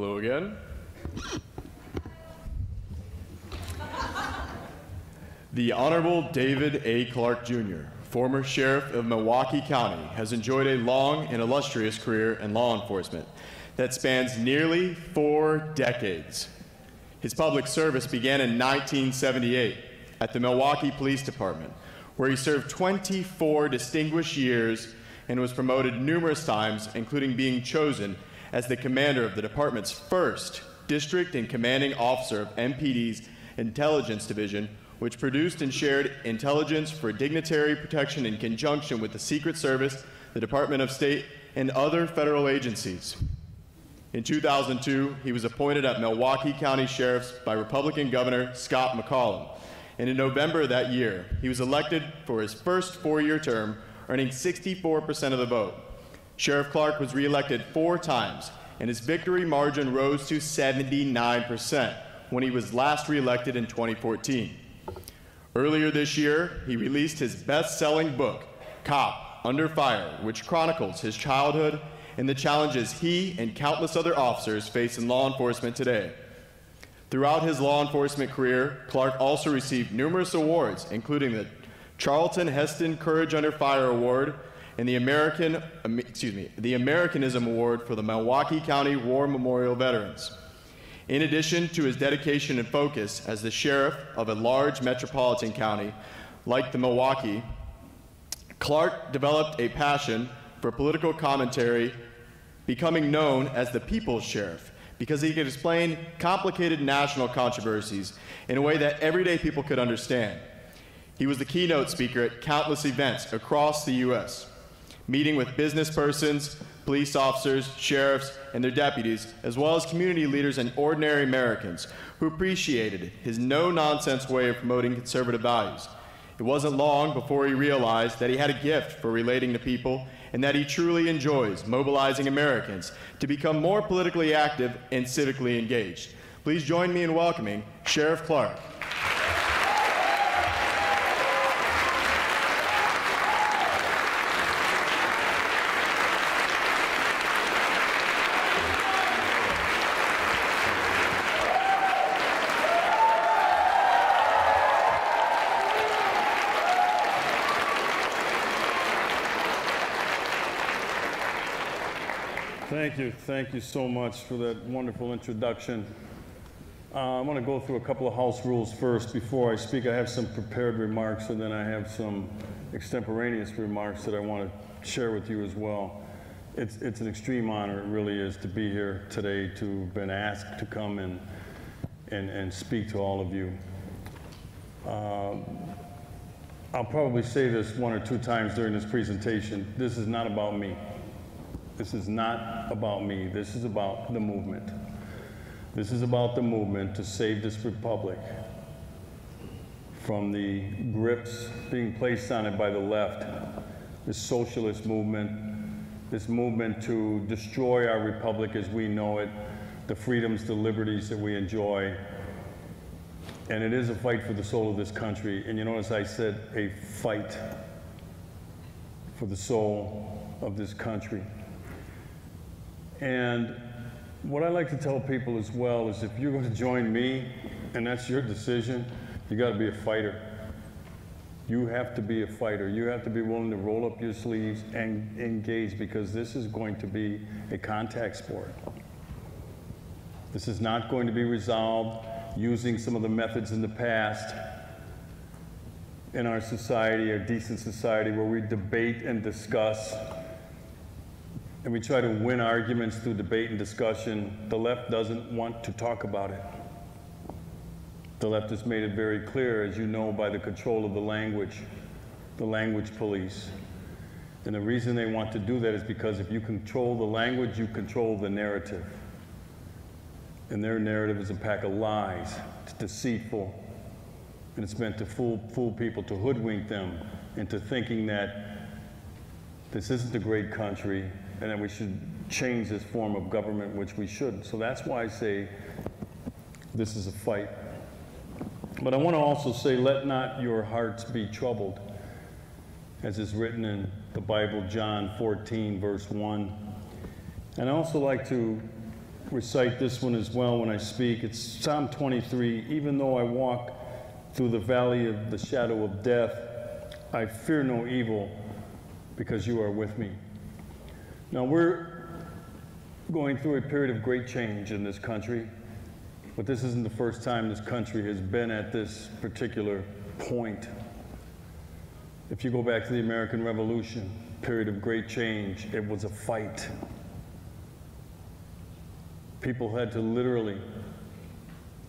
Hello again. The Honorable David A. Clarke Jr., former sheriff of Milwaukee County, has enjoyed a long and illustrious career in law enforcement that spans nearly four decades. His public service began in 1978 at the Milwaukee Police Department, where he served 24 distinguished years and was promoted numerous times, including being chosen as the commander of the department's first district and commanding officer of MPD's Intelligence Division, which produced and shared intelligence for dignitary protection in conjunction with the Secret Service, the Department of State, and other federal agencies. In 2002, he was appointed at Milwaukee County Sheriff's by Republican Governor Scott McCallum. And in November of that year, he was elected for his first four year term, earning 64% of the vote. Sheriff Clarke was reelected four times, and his victory margin rose to 79% when he was last reelected in 2014. Earlier this year, he released his best selling book, Cop Under Fire, which chronicles his childhood and the challenges he and countless other officers face in law enforcement today. Throughout his law enforcement career, Clarke also received numerous awards, including the Charlton Heston Courage Under Fire Award and the American, excuse me, the Americanism Award for the Milwaukee County War Memorial Veterans. In addition to his dedication and focus as the sheriff of a large metropolitan county like the Milwaukee, Clarke developed a passion for political commentary, becoming known as the People's Sheriff because he could explain complicated national controversies in a way that everyday people could understand. He was the keynote speaker at countless events across the U.S meeting with business persons, police officers, sheriffs, and their deputies, as well as community leaders and ordinary Americans who appreciated his no nonsense way of promoting conservative values. It wasn't long before he realized that he had a gift for relating to people and that he truly enjoys mobilizing Americans to become more politically active and civically engaged. Please join me in welcoming Sheriff Clarke. Thank you. Thank you so much for that wonderful introduction. Uh, I want to go through a couple of house rules first before I speak. I have some prepared remarks and then I have some extemporaneous remarks that I want to share with you as well. It's, it's an extreme honor, it really is, to be here today, to have been asked to come and, and, and speak to all of you. Uh, I'll probably say this one or two times during this presentation. This is not about me. This is not about me. This is about the movement. This is about the movement to save this republic from the grips being placed on it by the left, this socialist movement, this movement to destroy our republic as we know it, the freedoms, the liberties that we enjoy. And it is a fight for the soul of this country. And you notice I said a fight for the soul of this country. And what I like to tell people as well is if you're going to join me, and that's your decision, you got to be a fighter. You have to be a fighter. You have to be willing to roll up your sleeves and engage because this is going to be a contact sport. This is not going to be resolved using some of the methods in the past in our society, our decent society, where we debate and discuss and we try to win arguments through debate and discussion, the left doesn't want to talk about it. The left has made it very clear, as you know, by the control of the language, the language police. And the reason they want to do that is because if you control the language, you control the narrative. And their narrative is a pack of lies. It's deceitful. And it's meant to fool, fool people, to hoodwink them into thinking that this isn't a great country, and that we should change this form of government, which we should. So that's why I say this is a fight. But I want to also say, let not your hearts be troubled, as is written in the Bible, John 14, verse 1. And I also like to recite this one as well when I speak. It's Psalm 23. Even though I walk through the valley of the shadow of death, I fear no evil because you are with me. Now, we're going through a period of great change in this country, but this isn't the first time this country has been at this particular point. If you go back to the American Revolution, period of great change, it was a fight. People had to literally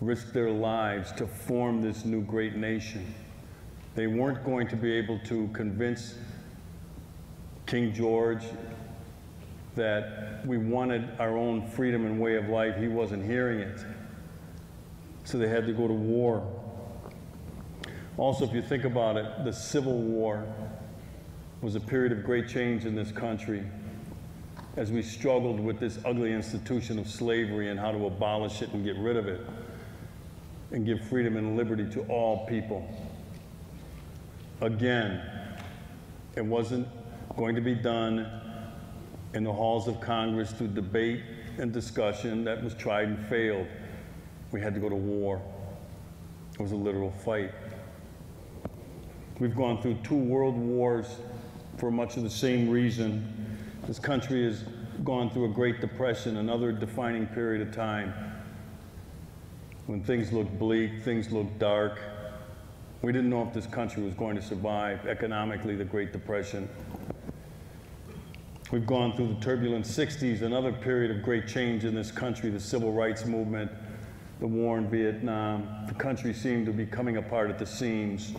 risk their lives to form this new great nation. They weren't going to be able to convince King George that we wanted our own freedom and way of life. He wasn't hearing it. So they had to go to war. Also, if you think about it, the Civil War was a period of great change in this country as we struggled with this ugly institution of slavery and how to abolish it and get rid of it and give freedom and liberty to all people. Again, it wasn't going to be done in the halls of Congress through debate and discussion that was tried and failed. We had to go to war. It was a literal fight. We've gone through two world wars for much of the same reason. This country has gone through a Great Depression, another defining period of time when things looked bleak, things looked dark. We didn't know if this country was going to survive economically the Great Depression. We've gone through the turbulent 60s, another period of great change in this country, the civil rights movement, the war in Vietnam. The country seemed to be coming apart at the seams.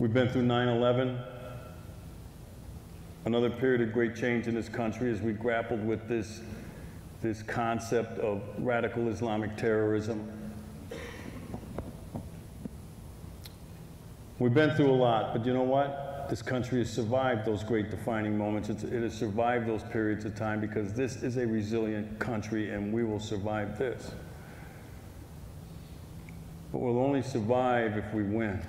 We've been through 9 11, another period of great change in this country as we grappled with this, this concept of radical Islamic terrorism. We've been through a lot, but you know what? This country has survived those great defining moments. It's, it has survived those periods of time because this is a resilient country and we will survive this. But we'll only survive if we win.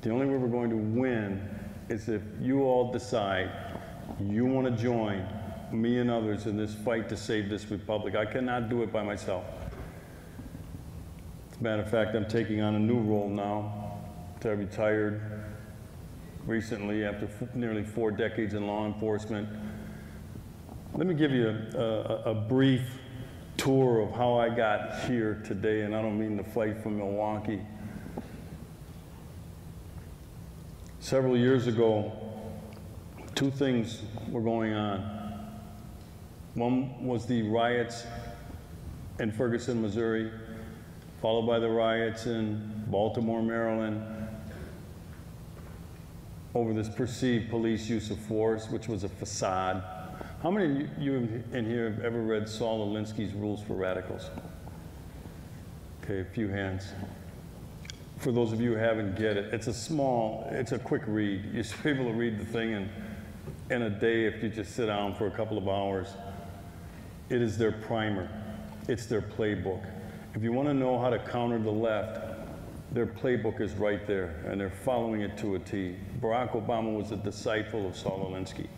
The only way we're going to win is if you all decide you want to join me and others in this fight to save this republic. I cannot do it by myself. As a matter of fact, I'm taking on a new role now. I retired recently after nearly four decades in law enforcement. Let me give you a, a, a brief tour of how I got here today, and I don't mean the flight from Milwaukee. Several years ago, two things were going on. One was the riots in Ferguson, Missouri, followed by the riots in Baltimore, Maryland, over this perceived police use of force, which was a facade. How many of you in here have ever read Saul Alinsky's Rules for Radicals? Okay, a few hands for those of you who haven't get it, it's a small, it's a quick read. You should be able to read the thing in, in a day if you just sit down for a couple of hours. It is their primer. It's their playbook. If you want to know how to counter the left, their playbook is right there, and they're following it to a T. Barack Obama was a disciple of Saul Alinsky.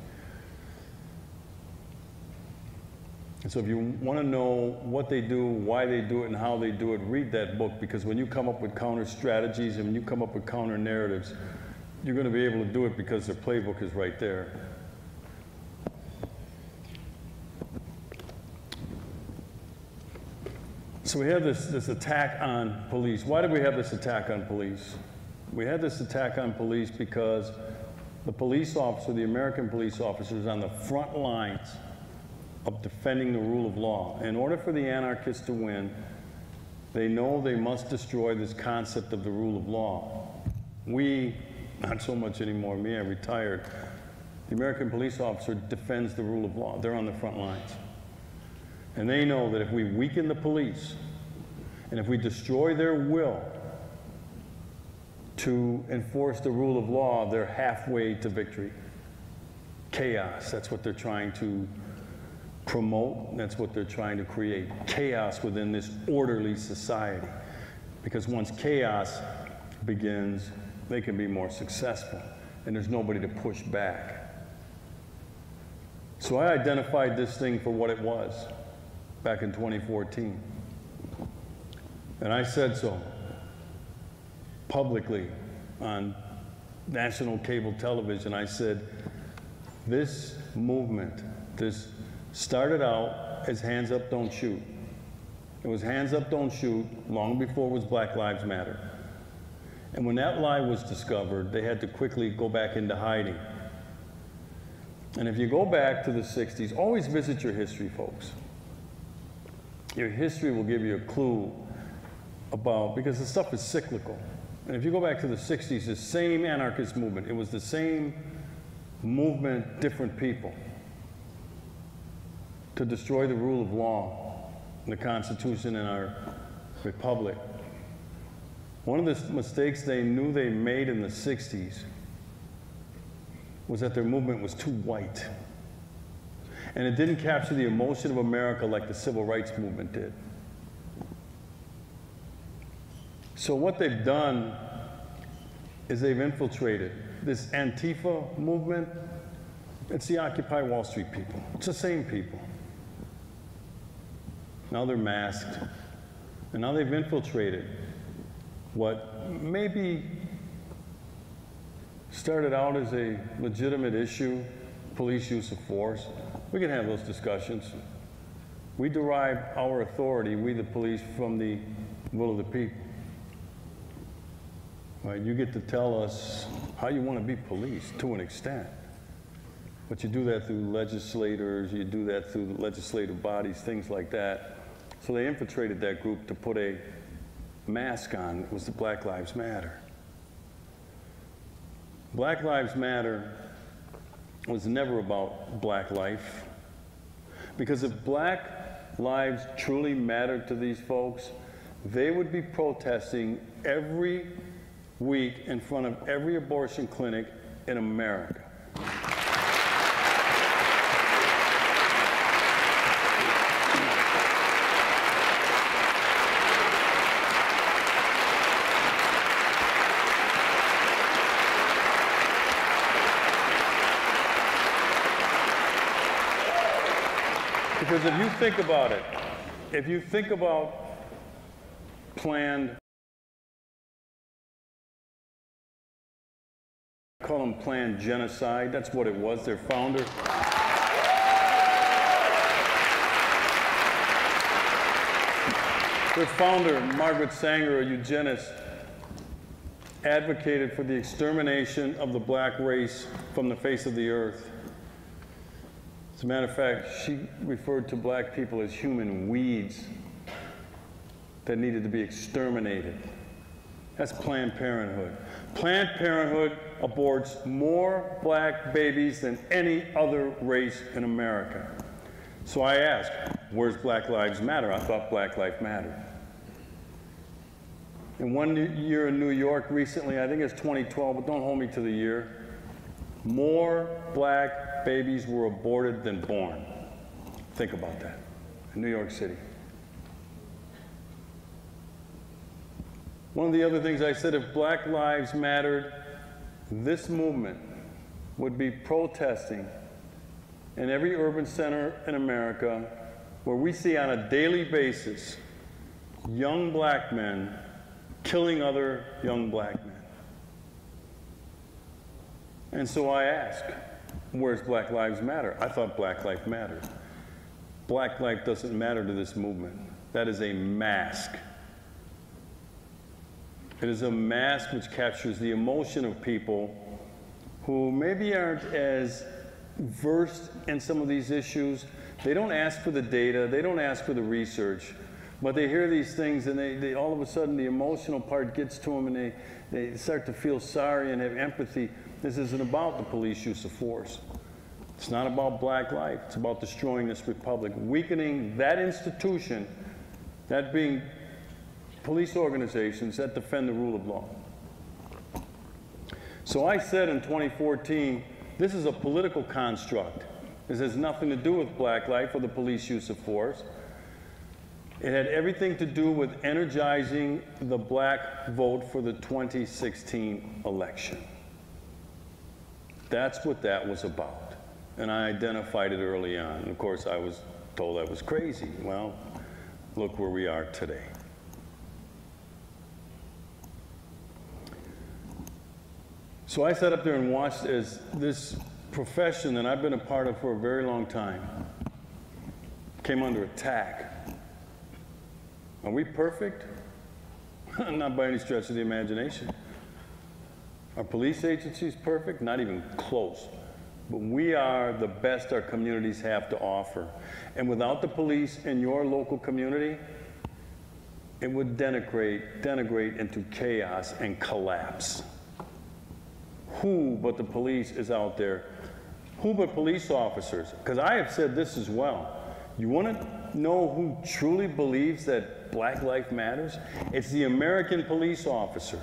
And so if you want to know what they do, why they do it, and how they do it, read that book because when you come up with counter strategies and when you come up with counter narratives, you're going to be able to do it because their playbook is right there. So we have this, this attack on police. Why did we have this attack on police? We had this attack on police because the police officer, the American police officer, is on the front lines of defending the rule of law. In order for the anarchists to win, they know they must destroy this concept of the rule of law. We, not so much anymore, me, I retired. The American police officer defends the rule of law. They're on the front lines. And they know that if we weaken the police and if we destroy their will to enforce the rule of law, they're halfway to victory. Chaos, that's what they're trying to promote. That's what they're trying to create chaos within this orderly society. Because once chaos begins, they can be more successful, and there's nobody to push back. So I identified this thing for what it was back in 2014. And I said so publicly on national cable television. I said, this movement, this started out as Hands Up, Don't Shoot. It was Hands Up, Don't Shoot long before it was Black Lives Matter. And when that lie was discovered, they had to quickly go back into hiding. And if you go back to the 60s, always visit your history, folks. Your history will give you a clue about, because the stuff is cyclical. And if you go back to the 60s, the same anarchist movement, it was the same movement, different people to destroy the rule of law, the Constitution, and our republic. One of the mistakes they knew they made in the 60s was that their movement was too white. And it didn't capture the emotion of America like the civil rights movement did. So what they've done is they've infiltrated this Antifa movement. It's the Occupy Wall Street people. It's the same people. Now they're masked. And now they've infiltrated what maybe started out as a legitimate issue, police use of force. We can have those discussions. We derive our authority, we the police, from the will of the people. Right? You get to tell us how you want to be policed to an extent. But you do that through legislators, you do that through legislative bodies, things like that. So they infiltrated that group to put a mask on. It was the Black Lives Matter. Black Lives Matter was never about black life. Because if black lives truly mattered to these folks, they would be protesting every week in front of every abortion clinic in America. Because if you think about it, if you think about planned, call them planned genocide, that's what it was, their founder. Their founder, Margaret Sanger, a eugenist, advocated for the extermination of the black race from the face of the earth. As a matter of fact, she referred to black people as human weeds that needed to be exterminated. That's Planned Parenthood. Planned Parenthood aborts more black babies than any other race in America. So I ask, where's Black Lives Matter? I thought Black Life mattered. In one year in New York recently, I think it's 2012, but don't hold me to the year, more black babies were aborted than born. Think about that in New York City. One of the other things I said if Black Lives Mattered, this movement would be protesting in every urban center in America where we see on a daily basis young black men killing other young black men. And so I ask, Where's Black Lives Matter? I thought Black Life mattered. Black life doesn't matter to this movement. That is a mask. It is a mask which captures the emotion of people who maybe aren't as versed in some of these issues. They don't ask for the data, they don't ask for the research, but they hear these things and they, they all of a sudden the emotional part gets to them and they, they start to feel sorry and have empathy this isn't about the police use of force. It's not about black life. It's about destroying this republic, weakening that institution, that being police organizations that defend the rule of law. So I said in 2014, this is a political construct. This has nothing to do with black life or the police use of force. It had everything to do with energizing the black vote for the 2016 election. That's what that was about. And I identified it early on. And of course, I was told I was crazy. Well, look where we are today. So I sat up there and watched as this profession that I've been a part of for a very long time came under attack. Are we perfect? Not by any stretch of the imagination. Are police agency is perfect? Not even close. But we are the best our communities have to offer. And without the police in your local community, it would denigrate, denigrate into chaos and collapse. Who but the police is out there? Who but police officers? Because I have said this as well. You want to know who truly believes that black life matters? It's the American police officer,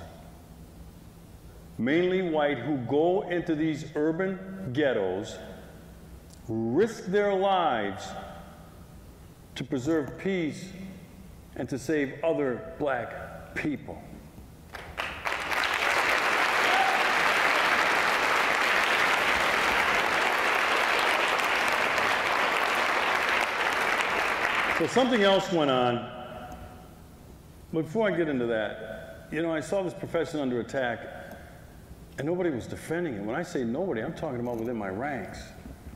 mainly white, who go into these urban ghettos, risk their lives to preserve peace and to save other black people. So something else went on. Before I get into that, you know, I saw this profession under attack, and nobody was defending it. When I say nobody, I'm talking about within my ranks.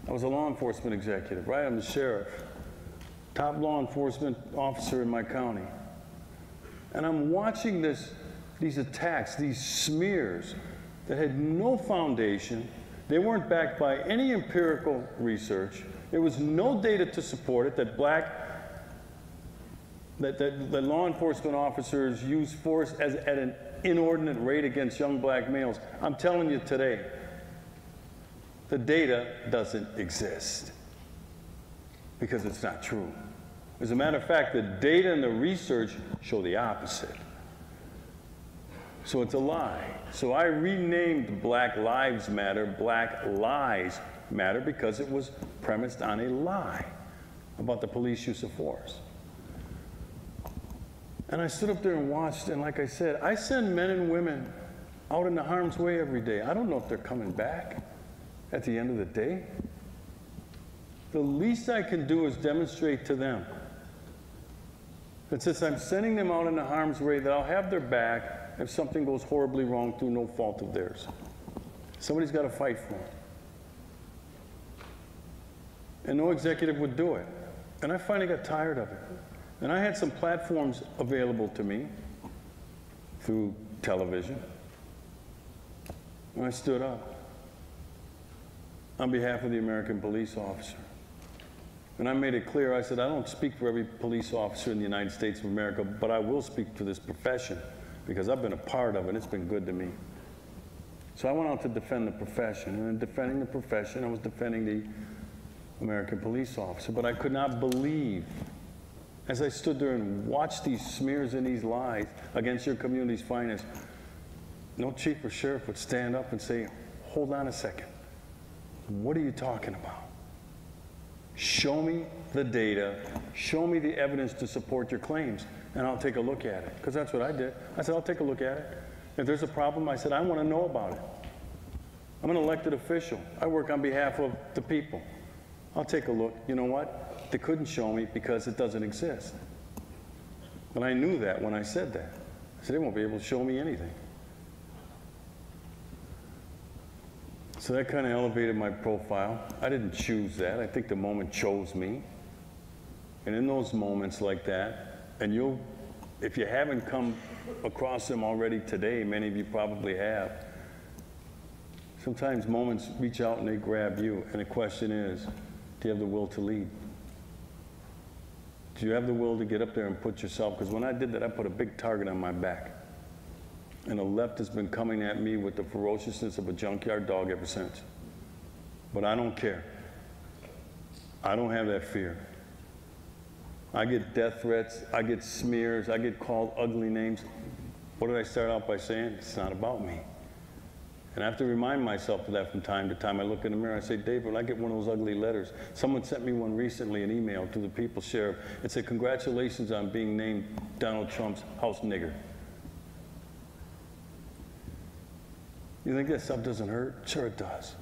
I was a law enforcement executive, right? I'm the sheriff, top law enforcement officer in my county. And I'm watching this, these attacks, these smears that had no foundation. They weren't backed by any empirical research. There was no data to support it that black that, that, that law enforcement officers use force as, at an inordinate rate against young black males. I'm telling you today, the data doesn't exist because it's not true. As a matter of fact, the data and the research show the opposite. So it's a lie. So I renamed Black Lives Matter Black Lies Matter because it was premised on a lie about the police use of force. And I stood up there and watched, and like I said, I send men and women out into harm's way every day. I don't know if they're coming back at the end of the day. The least I can do is demonstrate to them that since I'm sending them out into harm's way, that I'll have their back if something goes horribly wrong through no fault of theirs. Somebody's got to fight for them. And no executive would do it. And I finally got tired of it. And I had some platforms available to me through television. And I stood up on behalf of the American police officer. And I made it clear, I said, I don't speak for every police officer in the United States of America, but I will speak for this profession because I've been a part of it. It's been good to me. So I went out to defend the profession. And in defending the profession, I was defending the American police officer. But I could not believe as I stood there and watched these smears and these lies against your community's finest, no chief or sheriff would stand up and say, hold on a second. What are you talking about? Show me the data. Show me the evidence to support your claims, and I'll take a look at it. Because that's what I did. I said, I'll take a look at it. If there's a problem, I said, I want to know about it. I'm an elected official. I work on behalf of the people. I'll take a look. You know what? They couldn't show me because it doesn't exist. But I knew that when I said that. I said, they won't be able to show me anything. So that kind of elevated my profile. I didn't choose that. I think the moment chose me. And in those moments like that, and you'll, if you haven't come across them already today, many of you probably have, sometimes moments reach out and they grab you. And the question is, do you have the will to lead? Do you have the will to get up there and put yourself? Because when I did that, I put a big target on my back. And the left has been coming at me with the ferociousness of a junkyard dog ever since. But I don't care. I don't have that fear. I get death threats, I get smears, I get called ugly names. What did I start out by saying? It's not about me. And I have to remind myself of that from time to time. I look in the mirror, I say, David, I get one of those ugly letters, someone sent me one recently, an email to the People's Sheriff. It said, Congratulations on being named Donald Trump's house nigger. You think that stuff doesn't hurt? Sure, it does.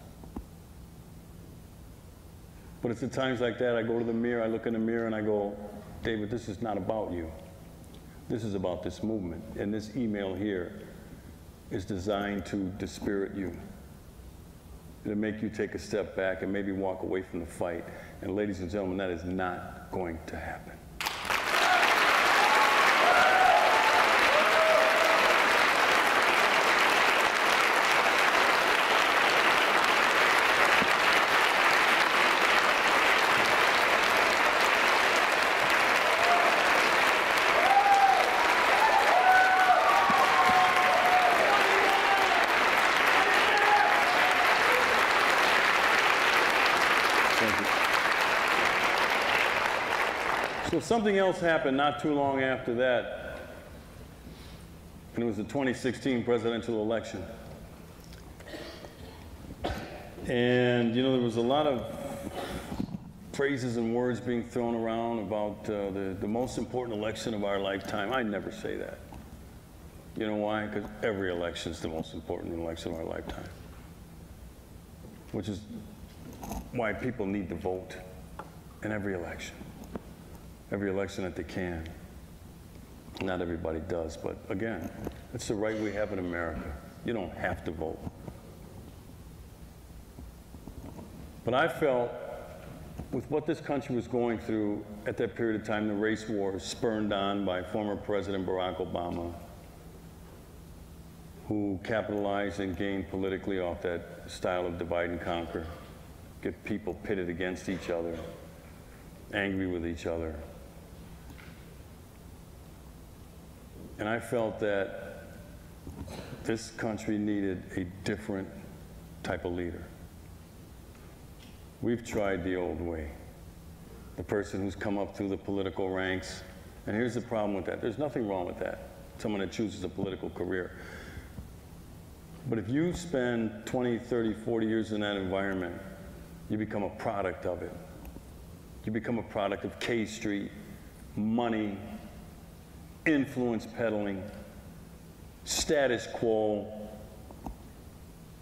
But it's at times like that, I go to the mirror, I look in the mirror, and I go, David, this is not about you. This is about this movement. And this email here is designed to dispirit you, to make you take a step back and maybe walk away from the fight. And ladies and gentlemen, that is not going to happen. Thank you. So something else happened not too long after that, and it was the 2016 presidential election. And, you know, there was a lot of phrases and words being thrown around about uh, the, the most important election of our lifetime. I never say that. You know why? Because every election is the most important election of our lifetime, which is why people need to vote in every election, every election that they can. Not everybody does, but again, it's the right we have in America. You don't have to vote. But I felt with what this country was going through at that period of time, the race wars spurned on by former President Barack Obama, who capitalized and gained politically off that style of divide and conquer get people pitted against each other, angry with each other. And I felt that this country needed a different type of leader. We've tried the old way. The person who's come up through the political ranks. And here's the problem with that there's nothing wrong with that, someone that chooses a political career. But if you spend 20, 30, 40 years in that environment, you become a product of it. You become a product of K Street, money, influence peddling, status quo,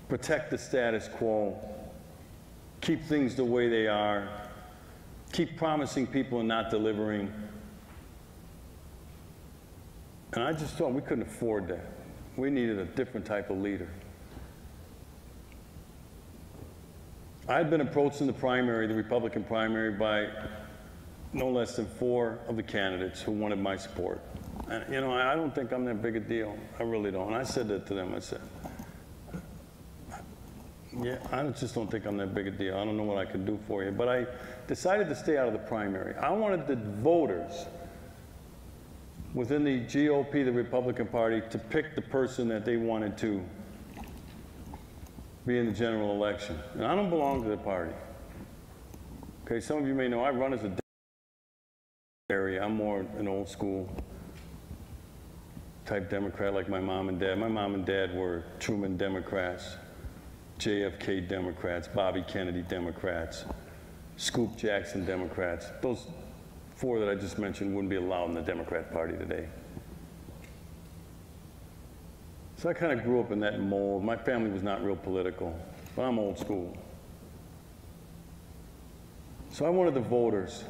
protect the status quo, keep things the way they are, keep promising people and not delivering. And I just thought we couldn't afford that. We needed a different type of leader. I had been approached in the primary, the Republican primary, by no less than four of the candidates who wanted my support. And, you know, I don't think I'm that big a deal. I really don't. And I said that to them. I said, yeah, I just don't think I'm that big a deal. I don't know what I can do for you. But I decided to stay out of the primary. I wanted the voters within the GOP, the Republican Party, to pick the person that they wanted to be in the general election. And I don't belong to the party. Okay, some of you may know I run as a area. I'm more an old school type Democrat like my mom and dad. My mom and dad were Truman Democrats, JFK Democrats, Bobby Kennedy Democrats, Scoop Jackson Democrats. Those four that I just mentioned wouldn't be allowed in the Democrat Party today. So I kind of grew up in that mold. My family was not real political, but I'm old school. So I wanted the voters,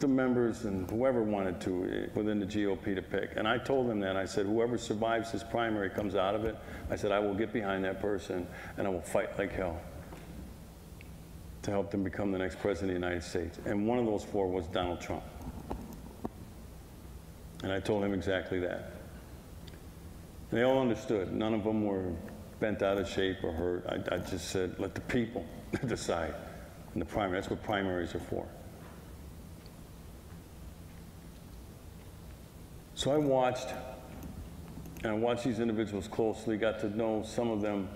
the members, and whoever wanted to eh, within the GOP to pick. And I told them that. I said, whoever survives this primary comes out of it. I said, I will get behind that person and I will fight like hell to help them become the next president of the United States. And one of those four was Donald Trump. And I told him exactly that. And they all understood. None of them were bent out of shape or hurt. I, I just said, let the people decide. In the primary, that's what primaries are for. So I watched, and I watched these individuals closely, got to know some of them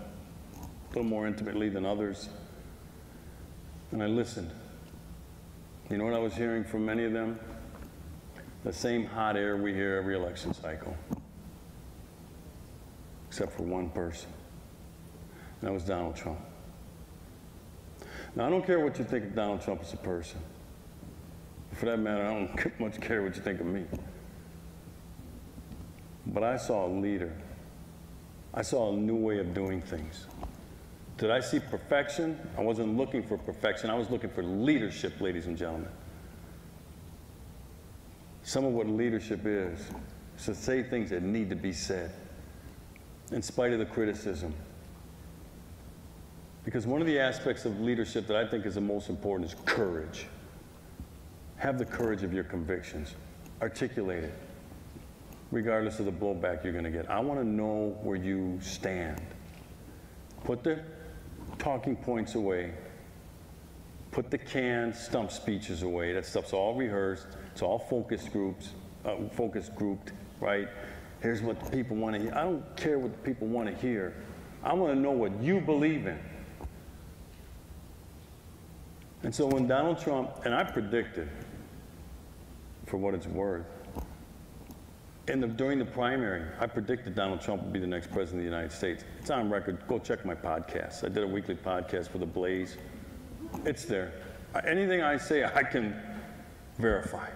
a little more intimately than others, and I listened. You know what I was hearing from many of them? The same hot air we hear every election cycle except for one person. And that was Donald Trump. Now, I don't care what you think of Donald Trump as a person. For that matter, I don't much care what you think of me. But I saw a leader. I saw a new way of doing things. Did I see perfection? I wasn't looking for perfection. I was looking for leadership, ladies and gentlemen. Some of what leadership is, is to say things that need to be said, in spite of the criticism. Because one of the aspects of leadership that I think is the most important is courage. Have the courage of your convictions, articulate it, regardless of the blowback you're going to get. I want to know where you stand. Put the talking points away. Put the canned stump speeches away. That stuff's all rehearsed. It's all focus groups, uh, focus grouped, right? Here's what the people want to hear. I don't care what the people want to hear. I want to know what you believe in. And so when Donald Trump, and I predicted, for what it's worth, the, during the primary, I predicted Donald Trump would be the next president of the United States. It's on record. Go check my podcast. I did a weekly podcast for The Blaze. It's there. Anything I say, I can verify.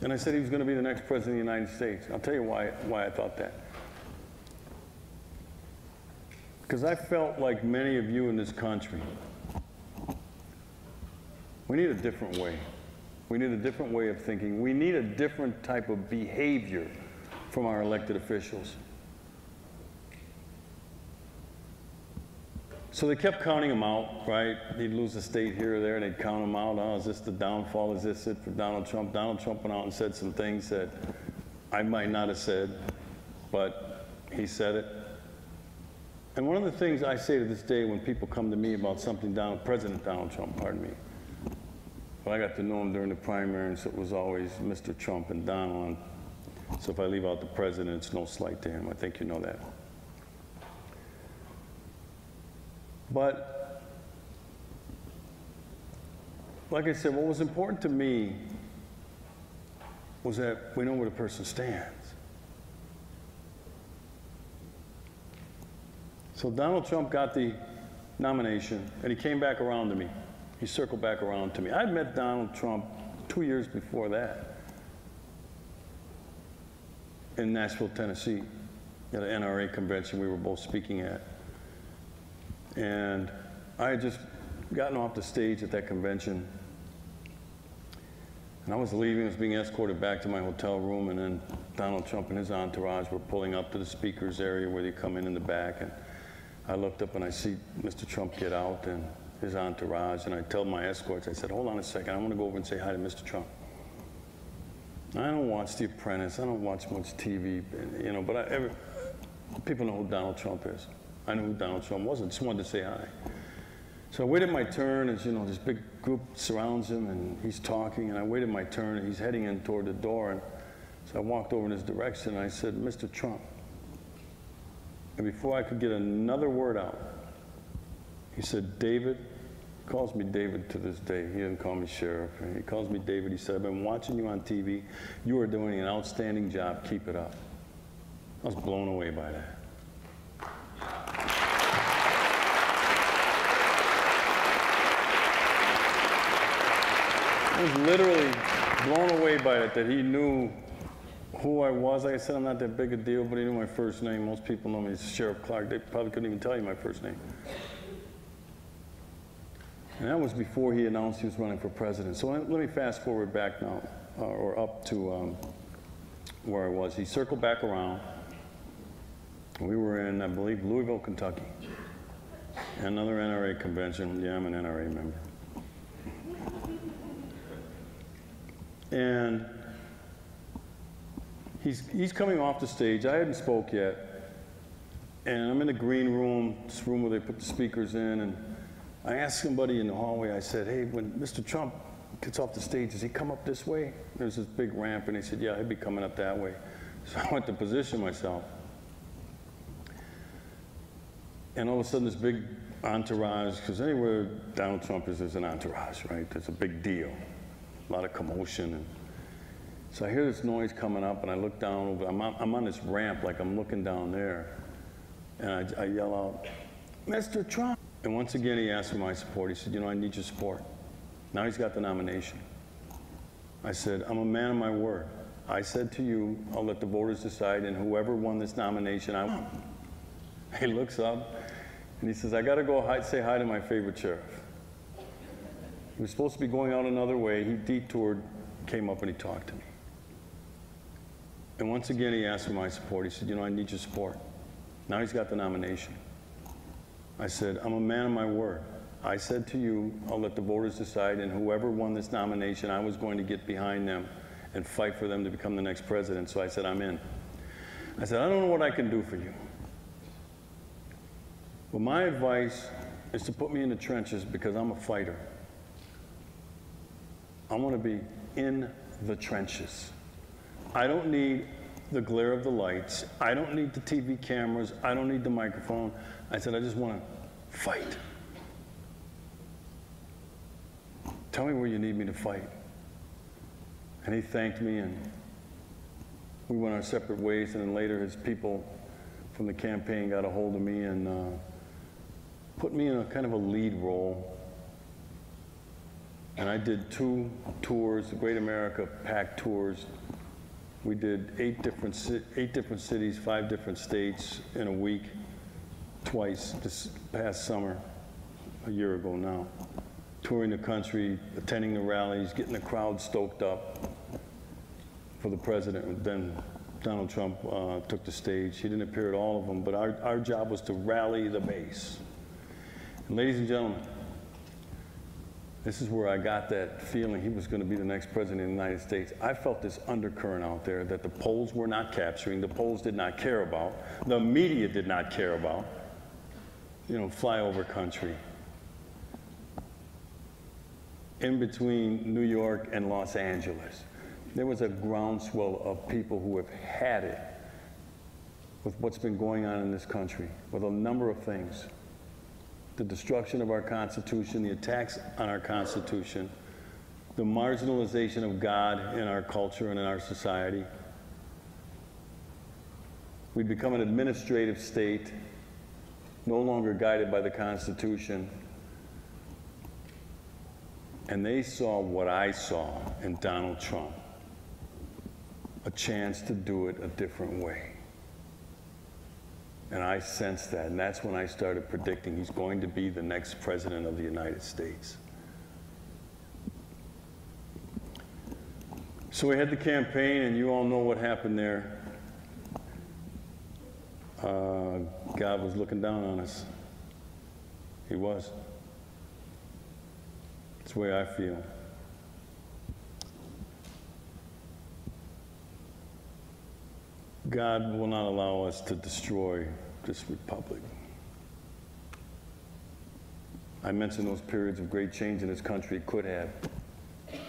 And I said he was going to be the next president of the United States. I'll tell you why, why I thought that. Because I felt like many of you in this country, we need a different way. We need a different way of thinking. We need a different type of behavior from our elected officials. So they kept counting him out, right? He'd lose a state here or there, and they'd count him out. Oh, is this the downfall? Is this it for Donald Trump? Donald Trump went out and said some things that I might not have said, but he said it. And one of the things I say to this day when people come to me about something, Donald, President Donald Trump, pardon me, well, I got to know him during the primary, and so it was always Mr. Trump and Donald. So if I leave out the president, it's no slight to him. I think you know that. But, like I said, what was important to me was that we know where the person stands. So Donald Trump got the nomination, and he came back around to me he circled back around to me. I'd met Donald Trump two years before that in Nashville, Tennessee, at an NRA convention we were both speaking at. And I had just gotten off the stage at that convention. And I was leaving, I was being escorted back to my hotel room, and then Donald Trump and his entourage were pulling up to the speaker's area where they come in in the back. And I looked up and I see Mr. Trump get out, and his entourage, and I told my escorts, I said, hold on a second, I want to go over and say hi to Mr. Trump. I don't watch The Apprentice, I don't watch much TV, you know, but I, every, people know who Donald Trump is. I knew who Donald Trump was, I just wanted to say hi. So I waited my turn, as you know, this big group surrounds him, and he's talking, and I waited my turn, and he's heading in toward the door, and so I walked over in his direction, and I said, Mr. Trump. And before I could get another word out, he said, David, calls me David to this day. He didn't call me sheriff. He calls me David. He said, I've been watching you on TV. You are doing an outstanding job. Keep it up. I was blown away by that. I was literally blown away by it that he knew who I was. Like I said, I'm not that big a deal, but he knew my first name. Most people know me as Sheriff Clarke. They probably couldn't even tell you my first name. And that was before he announced he was running for president. So let me fast forward back now, uh, or up to um, where I was. He circled back around. We were in, I believe, Louisville, Kentucky. Another NRA convention. Yeah, I'm an NRA member. And he's, he's coming off the stage. I hadn't spoke yet. And I'm in the green room, this room where they put the speakers in, and I asked somebody in the hallway, I said, hey, when Mr. Trump gets off the stage, does he come up this way? There's this big ramp, and he said, yeah, he'd be coming up that way. So I went to position myself. And all of a sudden, this big entourage, because anywhere Donald Trump is, there's an entourage, right? There's a big deal, a lot of commotion. And so I hear this noise coming up, and I look down over, I'm on, I'm on this ramp, like I'm looking down there, and I, I yell out, Mr. Trump. And once again, he asked for my support. He said, You know, I need your support. Now he's got the nomination. I said, I'm a man of my word. I said to you, I'll let the voters decide, and whoever won this nomination, I want. He looks up, And he says, I got to go hi- say hi to my favorite sheriff. He was supposed to be going out another way. He detoured, came up and he talked to me. And once again, he asked for my support. He said, You know, I need your support. Now he's got the nomination. I said, I'm a man of my word. I said to you, I'll let the voters decide, and whoever won this nomination, I was going to get behind them and fight for them to become the next president. So I said, I'm in. I said, I don't know what I can do for you. But my advice is to put me in the trenches because I'm a fighter. I want to be in the trenches. I don't need the glare of the lights. I don't need the TV cameras. I don't need the microphone. I said, I just want to fight. Tell me where you need me to fight. And he thanked me, and we went our separate ways. And then later, his people from the campaign got a hold of me and uh, put me in a kind of a lead role. And I did two tours, the Great America PAC tours. We did eight different, eight different cities, five different states in a week, twice this past summer, a year ago now. Touring the country, attending the rallies, getting the crowd stoked up for the president. Then Donald Trump uh, took the stage. He didn't appear at all of them, but our, our job was to rally the base. And ladies and gentlemen, this is where I got that feeling he was going to be the next president of the United States. I felt this undercurrent out there that the polls were not capturing, the polls did not care about, the media did not care about. You know, flyover country. In between New York and Los Angeles, there was a groundswell of people who have had it with what's been going on in this country, with a number of things the destruction of our Constitution, the attacks on our Constitution, the marginalization of God in our culture and in our society. We'd become an administrative state, no longer guided by the Constitution. And they saw what I saw in Donald Trump a chance to do it a different way. And I sensed that. And that's when I started predicting he's going to be the next president of the United States. So we had the campaign, and you all know what happened there. Uh, God was looking down on us. He was. That's the way I feel. God will not allow us to destroy this republic. I mentioned those periods of great change in this country could have.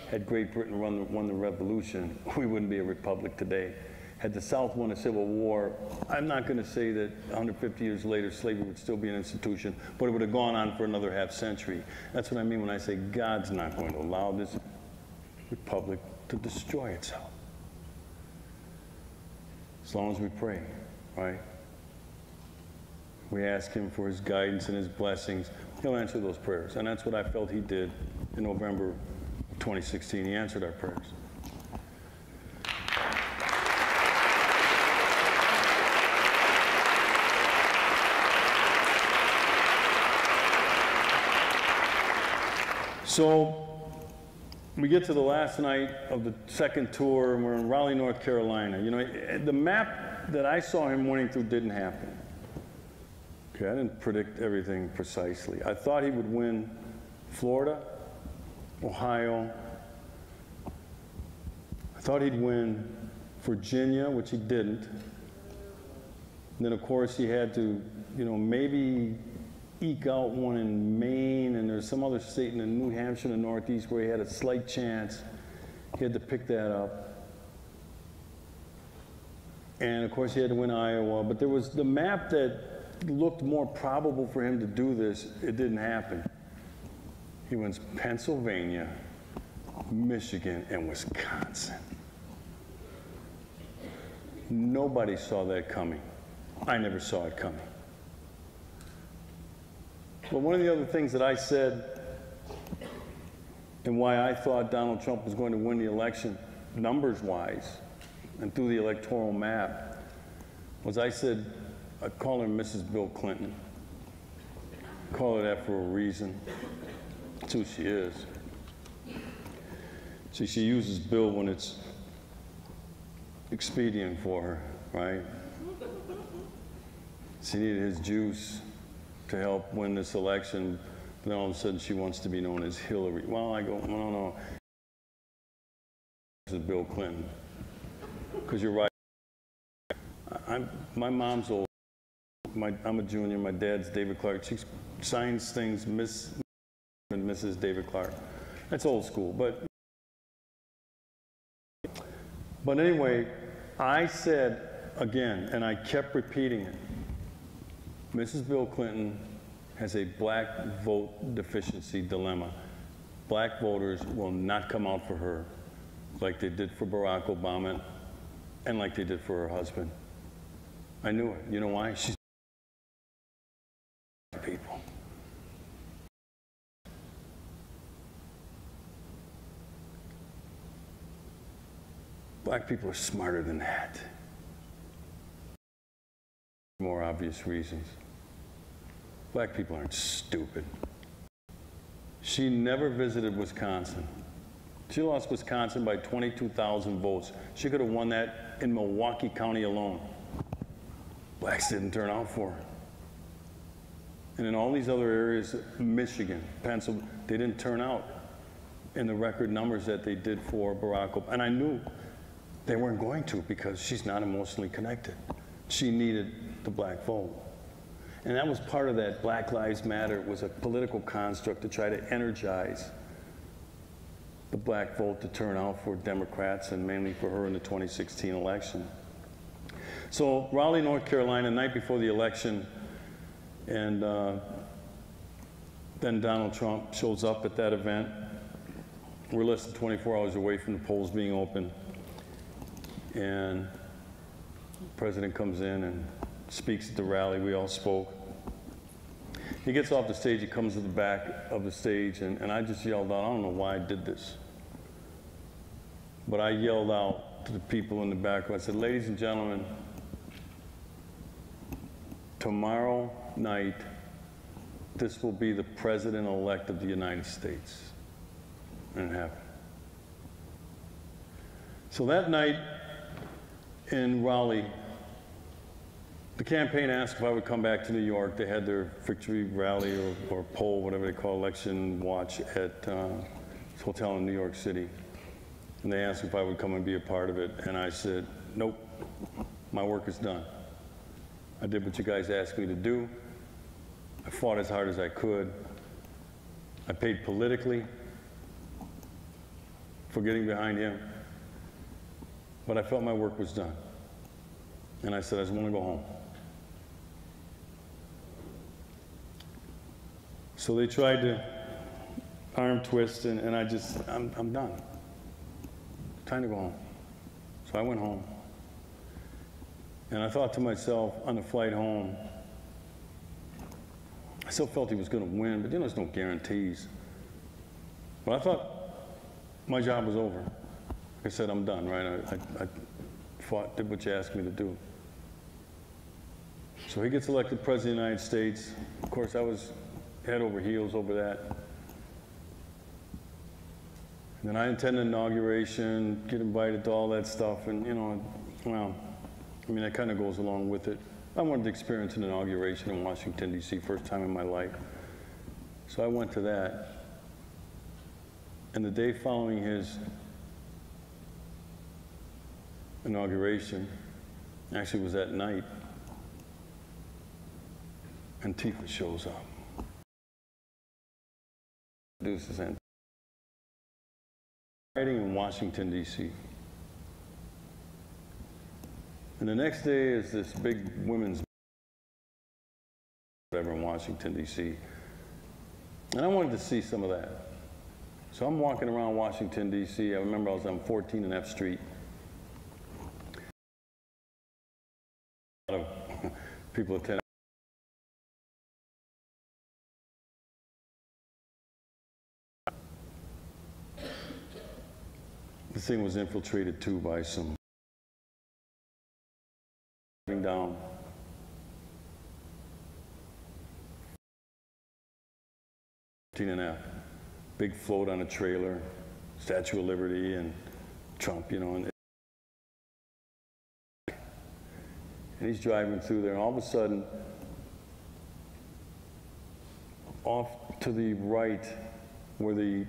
Had Great Britain run the, won the revolution, we wouldn't be a republic today. Had the South won a civil war, I'm not going to say that 150 years later slavery would still be an institution, but it would have gone on for another half century. That's what I mean when I say God's not going to allow this republic to destroy itself. As long as we pray, right? We ask Him for His guidance and His blessings. He'll answer those prayers. And that's what I felt He did in November 2016. He answered our prayers. So we get to the last night of the second tour, and we're in Raleigh, North Carolina. You know, the map that I saw him winning through didn't happen. Okay, I didn't predict everything precisely. I thought he would win Florida, Ohio. I thought he'd win Virginia, which he didn't. And then, of course, he had to, you know, maybe eke out one in Maine, and there's some other state in New Hampshire the Northeast where he had a slight chance. He had to pick that up. And of course, he had to win Iowa. But there was the map that looked more probable for him to do this, it didn't happen. He wins Pennsylvania, Michigan, and Wisconsin. Nobody saw that coming. I never saw it coming. But one of the other things that I said and why I thought Donald Trump was going to win the election, numbers wise, and through the electoral map, was I said, I call her Mrs. Bill Clinton. call her that for a reason. That's who she is. See, she uses Bill when it's expedient for her, right? She needed his juice to help win this election. Then all of a sudden she wants to be known as Hillary. Well, I go, no, no, no. This is Bill Clinton. Because you're right. I'm, my mom's old. My, I'm a junior. My dad's David Clarke. She signs things Miss and Mrs. David Clarke. That's old school, but but anyway, I said again, and I kept repeating it. Mrs. Bill Clinton has a black vote deficiency dilemma. Black voters will not come out for her like they did for Barack Obama and like they did for her husband. I knew it. You know why? She's people. Black people are smarter than that. More obvious reasons. Black people aren't stupid. She never visited Wisconsin. She lost Wisconsin by 22,000 votes. She could have won that in Milwaukee County alone. Blacks didn't turn out for her. And in all these other areas, Michigan, Pennsylvania, they didn't turn out in the record numbers that they did for Barack Obama. And I knew they weren't going to because she's not emotionally connected. She needed the black vote. And that was part of that Black Lives Matter was a political construct to try to energize the black vote to turn out for Democrats and mainly for her in the 2016 election. So Raleigh, North Carolina, night before the election, and uh, then Donald Trump shows up at that event. We're less than 24 hours away from the polls being open. And the president comes in and speaks at the rally. We all spoke. He gets off the stage, he comes to the back of the stage, and, and I just yelled out, I don't know why I did this. But I yelled out to the people in the back, I said, ladies and gentlemen, tomorrow night, this will be the president-elect of the United States. And it happened. So that night in Raleigh, the campaign asked if I would come back to New York. They had their victory rally or, or poll, whatever they call election watch at uh, hotel in New York City. And they asked if I would come and be a part of it. And I said, nope, my work is done. I did what you guys asked me to do. I fought as hard as I could. I paid politically for getting behind him. But I felt my work was done. And I said, I just want to go home. So they tried to arm twist, and, and I just, I'm, I'm done. Time to go home. So I went home. And I thought to myself on the flight home, I still felt he was going to win, but you know, there's no guarantees. But I thought my job was over. I said, I'm done, right? I, I, I fought, did what you asked me to do. So he gets elected president of the United States. Of course, I was head over heels over that. And then I attended inauguration, get invited to all that stuff, and you know, well, I mean, that kind of goes along with it. I wanted to experience an inauguration in Washington, D.C., first time in my life. So I went to that. And the day following his inauguration, actually was that night, and Antifa shows up. Introduces Antifa. Writing in Washington, D.C. And the next day is this big women's whatever in Washington, D.C. And I wanted to see some of that. So I'm walking around Washington, D.C. I remember I was on 14 and F Street. Lot of people attend. This thing was infiltrated too by some down 13 and a. Big float on a trailer, Statue of Liberty and Trump, you know. And, and he's driving through there, and all of a sudden, off to the right, where the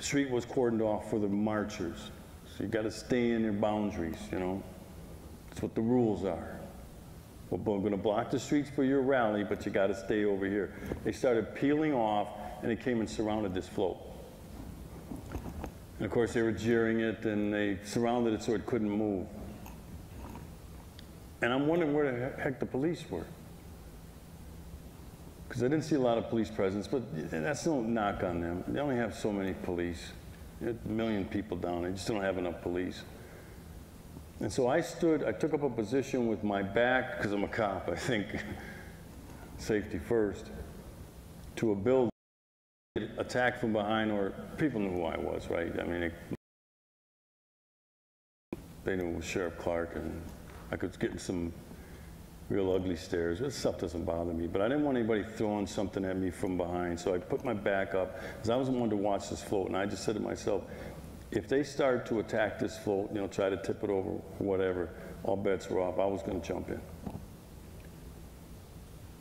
street was cordoned off for the marchers. So you got to stay in your boundaries, you know. That's what the rules are. We're going to block the streets for your rally, but you got to stay over here. They started peeling off, and they came and surrounded this float. And of course, they were jeering it, and they surrounded it so it couldn't move. And I'm wondering where the heck the police were. Because I didn't see a lot of police presence, but that's no knock on them. They only have so many police. A million people down, they just don't have enough police. And so I stood, I took up a position with my back, because I'm a cop, I think, safety first, to a building, attacked from behind, or people knew who I was, right? I mean, it, they knew it was Sheriff Clarke and I could get some real ugly stares. This stuff doesn't bother me, but I didn't want anybody throwing something at me from behind, so I put my back up, because I was the one to watch this float, and I just said to myself, if they start to attack this float, you know, try to tip it over, whatever, all bets were off. I was going to jump in.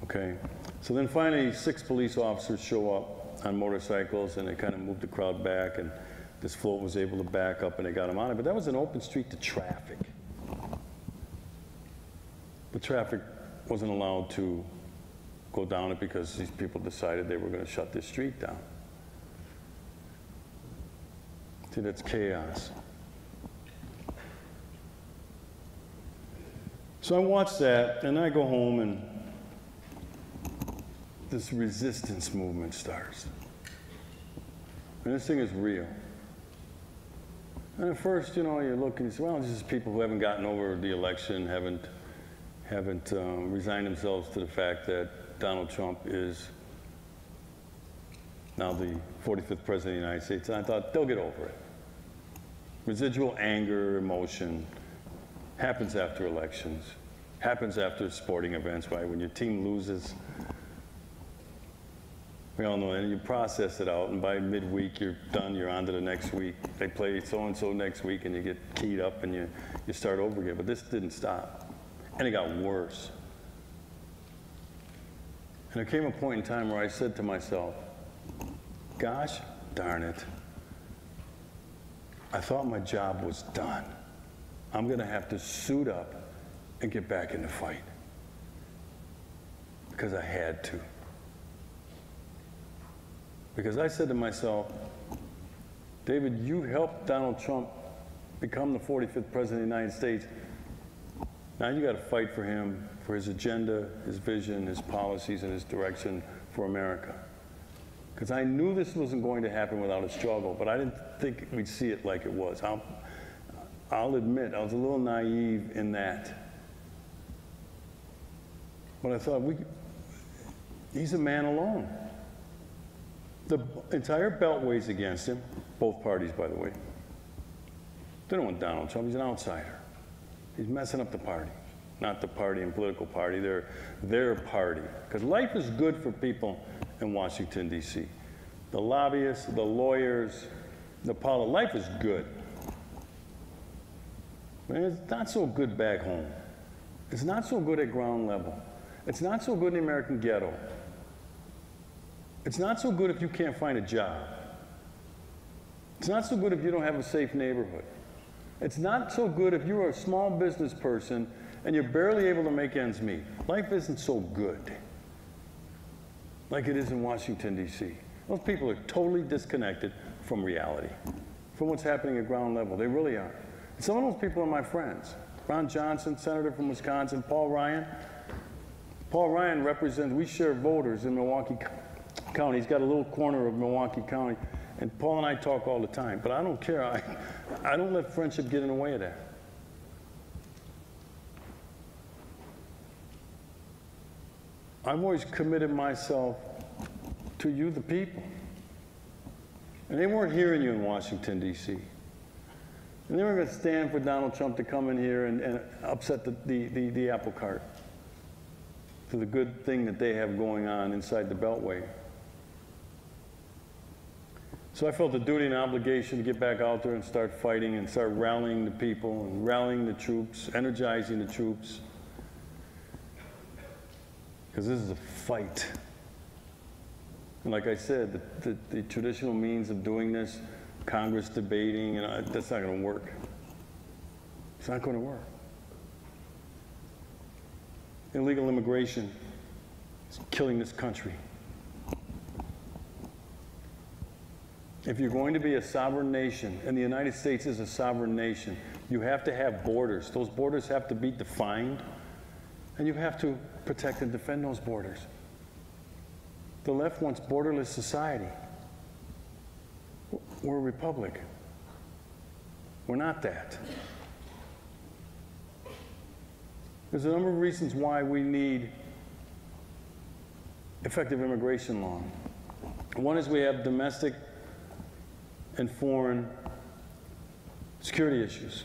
Okay? So then finally, six police officers show up on motorcycles, and they kind of moved the crowd back, and this float was able to back up, and they got them on it. But that was an open street to traffic. The traffic wasn't allowed to go down it because these people decided they were going to shut this street down. See, that's chaos. So I watch that, and I go home, and this resistance movement starts. And this thing is real. And at first, you know, you look and you say, well, this is people who haven't gotten over the election, haven't haven't um, resigned themselves to the fact that Donald Trump is now the 45th president of the United States. And I thought, they'll get over it. Residual anger, emotion happens after elections, happens after sporting events, right? When your team loses, we all know, and you process it out, and by midweek, you're done, you're on to the next week. They play so and so next week, and you get keyed up and you, you start over again. But this didn't stop. And it got worse. And there came a point in time where I said to myself, gosh darn it, I thought my job was done. I'm going to have to suit up and get back in the fight. Because I had to. Because I said to myself, David, you helped Donald Trump become the 45th president of the United States. Now you got to fight for him, for his agenda, his vision, his policies, and his direction for America. Because I knew this wasn't going to happen without a struggle, but I didn't think we'd see it like it was. I'll, I'll admit, I was a little naive in that. But I thought, we, he's a man alone. The entire beltway's against him, both parties, by the way. They don't want Donald Trump, he's an outsider. He's messing up the party. Not the party and political party, their, their party. Because life is good for people in Washington, D.C. The lobbyists, the lawyers, the politics, life is good. And it's not so good back home. It's not so good at ground level. It's not so good in the American ghetto. It's not so good if you can't find a job. It's not so good if you don't have a safe neighborhood. It's not so good if you're a small business person and you're barely able to make ends meet. Life isn't so good like it is in Washington, D.C. Those people are totally disconnected from reality, from what's happening at ground level. They really are. And some of those people are my friends. Ron Johnson, senator from Wisconsin, Paul Ryan. Paul Ryan represents, we share voters in Milwaukee County. He's got a little corner of Milwaukee County. And Paul and I talk all the time, but I don't care. I, I don't let friendship get in the way of that. I've always committed myself to you, the people. And they weren't hearing you in Washington, D.C. And they were going to stand for Donald Trump to come in here and, and upset the, the, the, the apple cart for the good thing that they have going on inside the Beltway. So I felt a duty and obligation to get back out there and start fighting and start rallying the people and rallying the troops, energizing the troops. Because this is a fight. And like I said, the, the, the traditional means of doing this, Congress debating, and that's not going to work. It's not going to work. Illegal immigration is killing this country. If you're going to be a sovereign nation, and the United States is a sovereign nation, you have to have borders. Those borders have to be defined, and you have to protect and defend those borders. The left wants borderless society. We're a republic. We're not that. There's a number of reasons why we need effective immigration law. One is we have domestic and foreign security issues.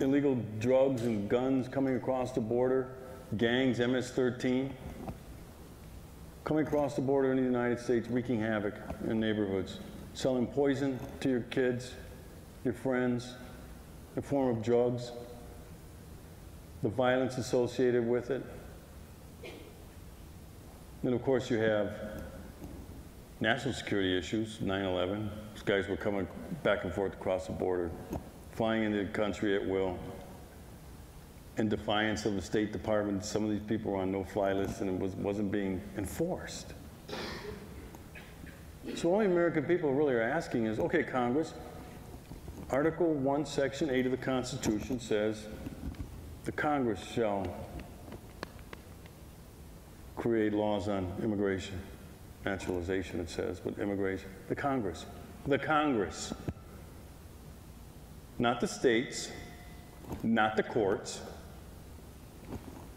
Illegal drugs and guns coming across the border, gangs, MS 13, coming across the border in the United States, wreaking havoc in neighborhoods, selling poison to your kids, your friends, the form of drugs, the violence associated with it. Then, of course, you have national security issues, 9 11. These guys were coming back and forth across the border, flying into the country at will. In defiance of the State Department, some of these people were on no fly lists and it was, wasn't being enforced. So, all the American people really are asking is okay, Congress, Article 1, Section 8 of the Constitution says the Congress shall create laws on immigration naturalization, it says, but immigration. The Congress. The Congress. Not the states, not the courts,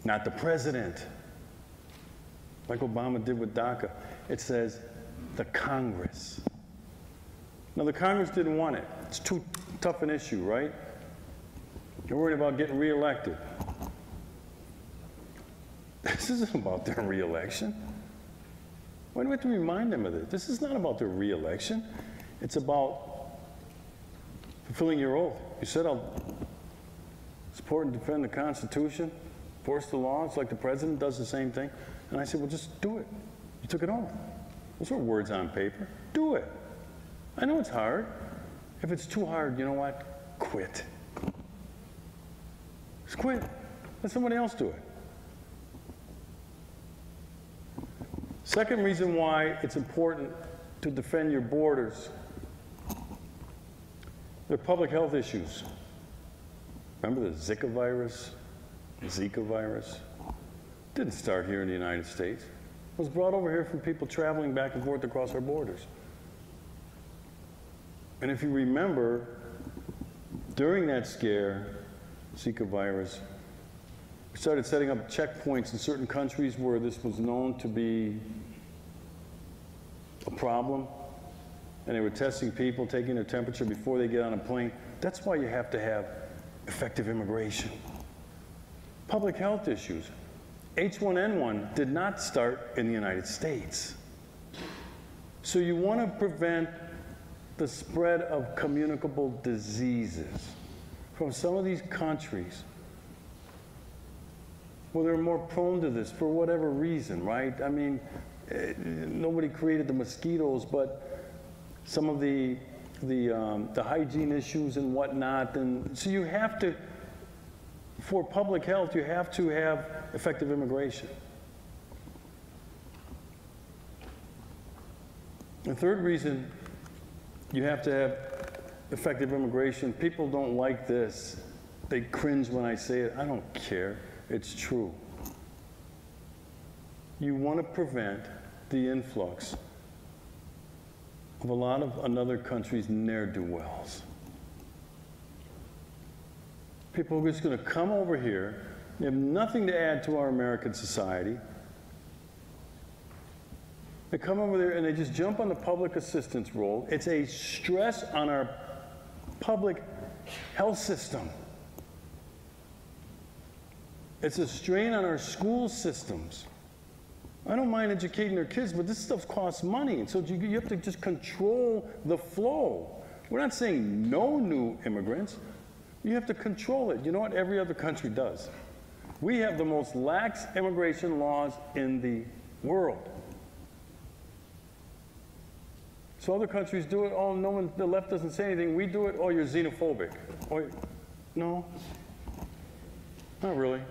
not the president, like Obama did with DACA. It says the Congress. Now, the Congress didn't want it. It's too tough an issue, right? You're worried about getting reelected. This isn't about their reelection. Why do we have to remind them of this? This is not about their reelection. It's about fulfilling your oath. You said I'll support and defend the Constitution, force the laws like the president does the same thing. And I said, well, just do it. You took it off. Those are words on paper. Do it. I know it's hard. If it's too hard, you know what? Quit. Just quit. Let somebody else do it. Second reason why it's important to defend your borders. They're public health issues. Remember the Zika virus? Zika virus? Didn't start here in the United States. It was brought over here from people traveling back and forth across our borders. And if you remember, during that scare, Zika virus, started setting up checkpoints in certain countries where this was known to be a problem, and they were testing people, taking their temperature before they get on a plane. That's why you have to have effective immigration. Public health issues. H1N1 did not start in the United States. So you want to prevent the spread of communicable diseases from some of these countries well, they're more prone to this for whatever reason, right? I mean, eh, nobody created the mosquitoes, but some of the the um, the hygiene issues and whatnot, and so you have to, for public health, you have to have effective immigration. The third reason you have to have effective immigration, people don't like this. They cringe when I say it. I don't care. It's true. You want to prevent the influx of a lot of another country's ne'er-do-wells. People are just going to come over here, they have nothing to add to our American society. They come over there and they just jump on the public assistance roll. It's a stress on our public health system. It's a strain on our school systems. I don't mind educating their kids, but this stuff costs money, and so you, you have to just control the flow. We're not saying no new immigrants. You have to control it. You know what every other country does? We have the most lax immigration laws in the world. So other countries do it. Oh, no one, the left doesn't say anything. We do it. Oh, you're xenophobic. Oh, no, not really.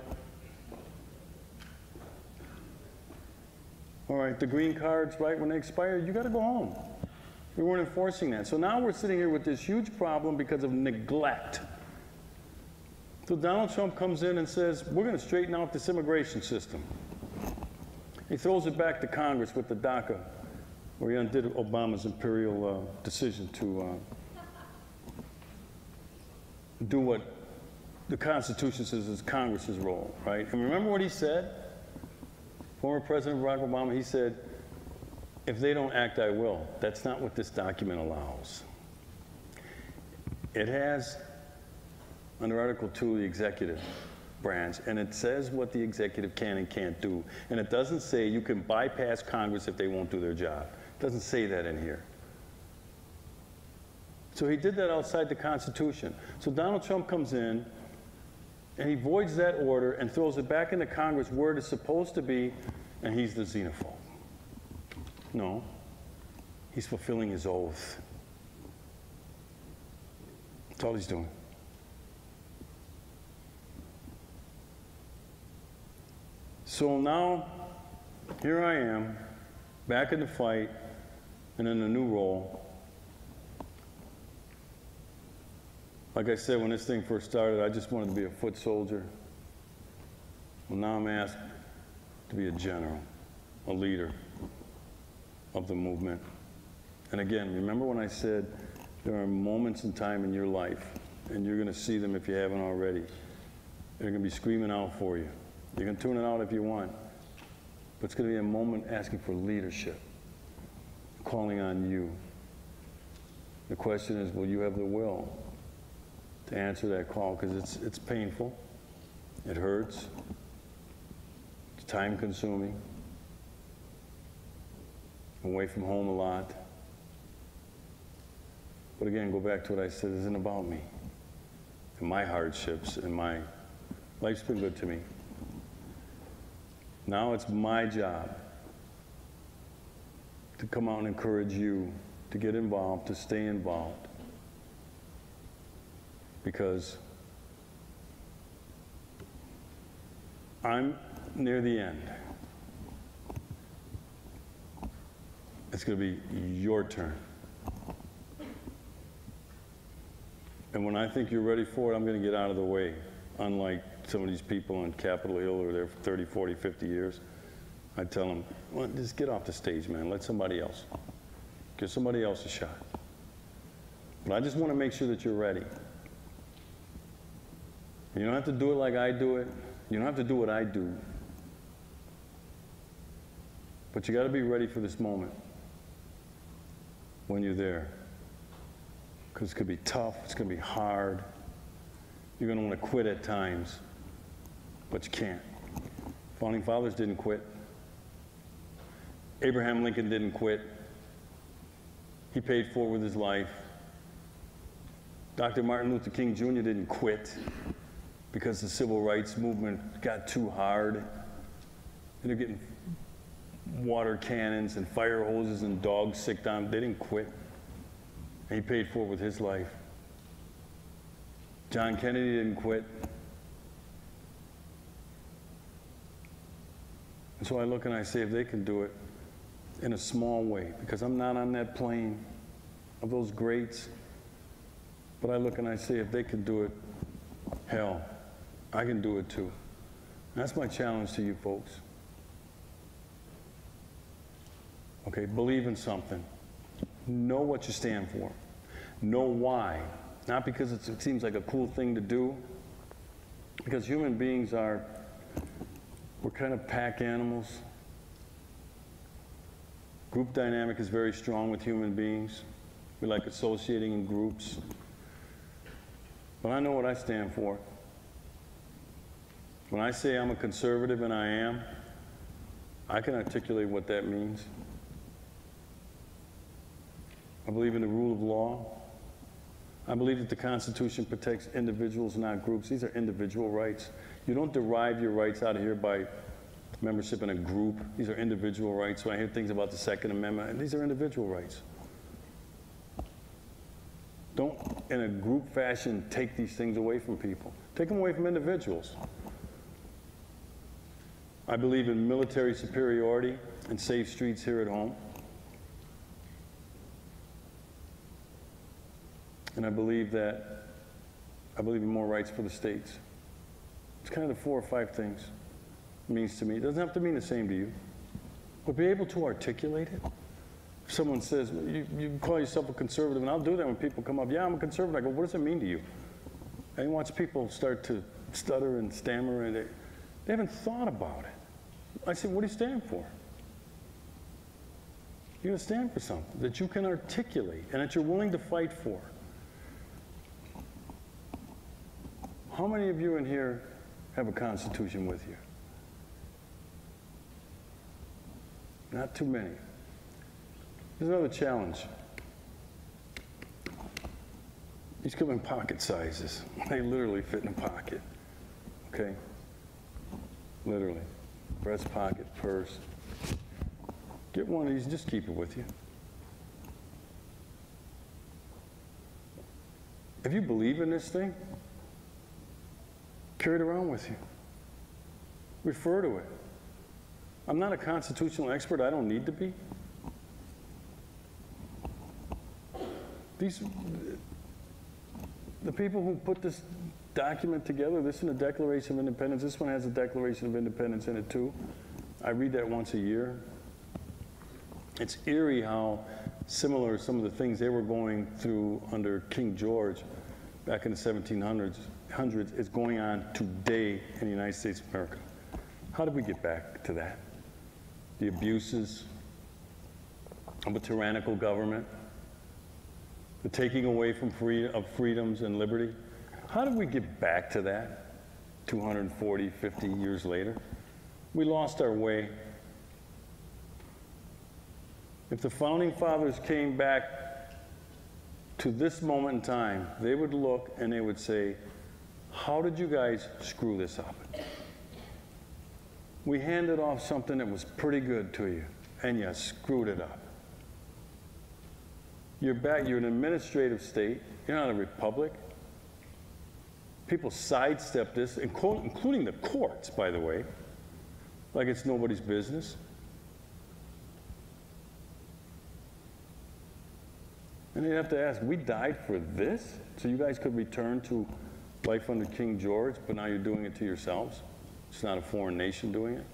All right, the green cards, right, when they expire, you got to go home. We weren't enforcing that. So now we're sitting here with this huge problem because of neglect. So Donald Trump comes in and says, we're going to straighten out this immigration system. He throws it back to Congress with the DACA, where he undid Obama's imperial uh, decision to uh, do what the Constitution says is Congress's role, right? And remember what he said? Former President Barack Obama, he said, if they don't act, I will. That's not what this document allows. It has, under Article 2, the executive branch, and it says what the executive can and can't do. And it doesn't say you can bypass Congress if they won't do their job. It doesn't say that in here. So he did that outside the Constitution. So Donald Trump comes in, and he voids that order and throws it back into Congress where it is supposed to be, and he's the xenophobe. No, he's fulfilling his oath. That's all he's doing. So now, here I am, back in the fight, and in a new role. Like I said, when this thing first started, I just wanted to be a foot soldier. Well, now I'm asked to be a general, a leader of the movement. And again, remember when I said there are moments in time in your life, and you're going to see them if you haven't already. They're going to be screaming out for you. You can tune it out if you want. But it's going to be a moment asking for leadership, calling on you. The question is, will you have the will to answer that call? Because it's, it's painful, it hurts, it's time consuming, away from home a lot. But again, go back to what I said, it isn't about me and my hardships and my life's been good to me. Now it's my job to come out and encourage you to get involved, to stay involved. Because I'm near the end. It's going to be your turn. And when I think you're ready for it, I'm going to get out of the way, unlike some of these people on Capitol Hill who are there for 30, 40, 50 years. I tell them, well, just get off the stage, man. Let somebody else. Give somebody else a shot. But I just want to make sure that you're ready. You don't have to do it like I do it. You don't have to do what I do. But you got to be ready for this moment when you're there. Because it's going to be tough, it's going to be hard. You're going to want to quit at times, but you can't. Founding fathers didn't quit. Abraham Lincoln didn't quit. He paid for it with his life. Dr. Martin Luther King Jr. didn't quit because the civil rights movement got too hard. And They're getting water cannons and fire hoses and dogs sicked on. them. They didn't quit. And he paid for it with his life. John Kennedy didn't quit. And so I look and I say, if they can do it in a small way, because I'm not on that plane of those greats, but I look and I say, if they can do it, hell, I can do it too. That's my challenge to you folks. Okay, believe in something. Know what you stand for. Know why. Not because it seems like a cool thing to do, because human beings are, we're kind of pack animals. Group dynamic is very strong with human beings. We like associating in groups. But I know what I stand for. When I say I'm a conservative, and I am, I can articulate what that means. I believe in the rule of law. I believe that the Constitution protects individuals, not groups. These are individual rights. You don't derive your rights out of here by membership in a group. These are individual rights. When I hear things about the Second Amendment, these are individual rights. Don't, in a group fashion, take these things away from people. Take them away from individuals. I believe in military superiority and safe streets here at home. And I believe that, I believe in more rights for the states. It's kind of the four or five things it means to me. It doesn't have to mean the same to you, but be able to articulate it. If someone says, you, you call yourself a conservative, and I'll do that when people come up, yeah, I'm a conservative. I go, what does it mean to you? And watch people start to stutter and stammer, and they, they haven't thought about it. I said, what do you stand for? You're going to stand for something that you can articulate and that you're willing to fight for. How many of you in here have a Constitution with you? Not too many. There's another challenge. These come in pocket sizes. They literally fit in a pocket. Okay? Literally. Breast pocket, purse. Get one of these, and just keep it with you. If you believe in this thing, carry it around with you. Refer to it. I'm not a constitutional expert, I don't need to be. These, the people who put this document together, this is a Declaration of Independence, this one has a Declaration of Independence in it too. I read that once a year. It's eerie how similar some of the things they were going through under King George back in the 1700s hundreds is going on today in the United States of America. How did we get back to that? The abuses of a tyrannical government, the taking away from free, of freedoms and liberty. How did we get back to that 240, 50 years later? We lost our way. If the founding fathers came back to this moment in time, they would look and they would say, how did you guys screw this up? We handed off something that was pretty good to you, and you screwed it up. You're back, you're an administrative state, you're not a republic. People sidestep this, including the courts, by the way, like it's nobody's business. And they have to ask, we died for this? So you guys could return to life under King George, but now you're doing it to yourselves. It's not a foreign nation doing it.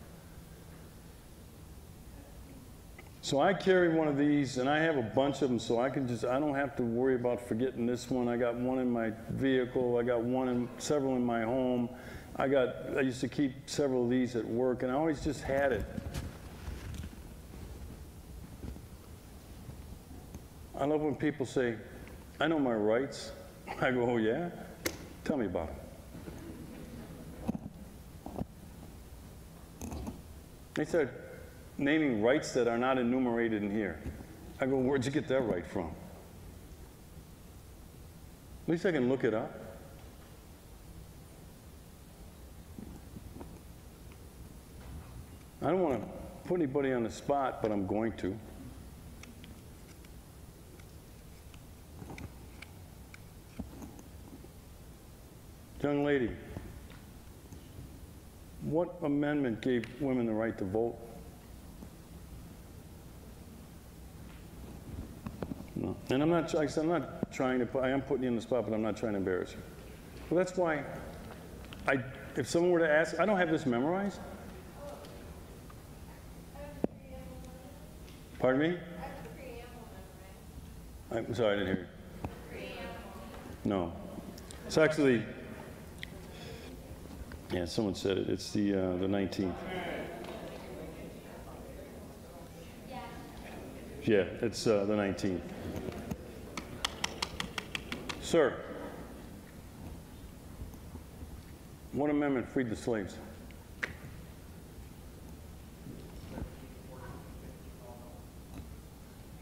So I carry one of these, and I have a bunch of them, so I can just, I don't have to worry about forgetting this one. I got one in my vehicle, I got one in, several in my home. I got, I used to keep several of these at work, and I always just had it. I love when people say, I know my rights. I go, oh yeah? Tell me about it. They start naming rights that are not enumerated in here. I go, where'd you get that right from? At least I can look it up. I don't want to put anybody on the spot, but I'm going to. Young lady, what amendment gave women the right to vote? And I'm not, like I said, I'm not trying to, I am putting you in the spot, but I'm not trying to embarrass you. Well, that's why I, if someone were to ask, I don't have this memorized. Pardon me? I'm sorry, I didn't hear you. No. It's actually yeah, someone said it. It's the, uh, the 19th. Yeah, it's uh, the 19th. Sir, what amendment freed the slaves?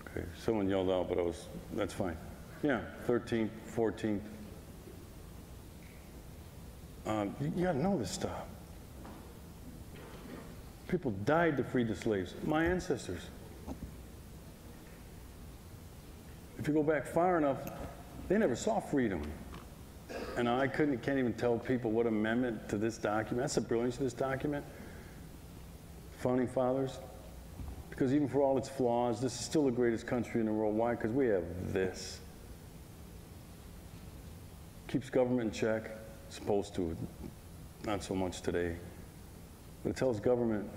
Okay, someone yelled out, but I was, that's fine. Yeah, 13th, 14th. Um, you, you gotta know this stuff. People died to free the slaves, my ancestors. If you go back far enough, they never saw freedom. And I couldn't, can't even tell people what amendment to this document. That's the brilliance of this document. Founding fathers. Because even for all its flaws, this is still the greatest country in the world. Why? Because we have this. Keeps government in check. Supposed to. Not so much today. But it tells government